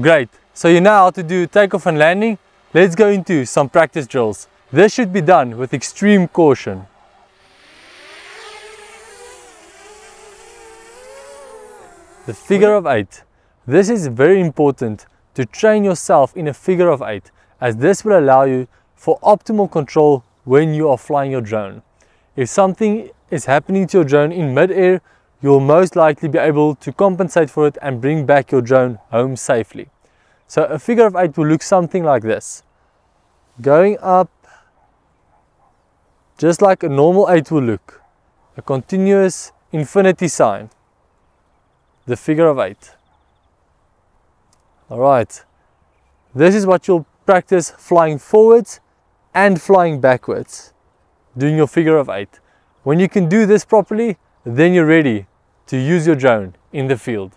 Great, so you know how to do takeoff and landing. Let's go into some practice drills. This should be done with extreme caution. The figure of eight. This is very important to train yourself in a figure of eight as this will allow you for optimal control when you are flying your drone. If something is happening to your drone in mid-air, you'll most likely be able to compensate for it and bring back your drone home safely. So a figure of eight will look something like this. Going up, just like a normal eight will look. A continuous infinity sign. The figure of eight. All right. This is what you'll practice flying forwards and flying backwards, doing your figure of eight. When you can do this properly, then you're ready to use your drone in the field.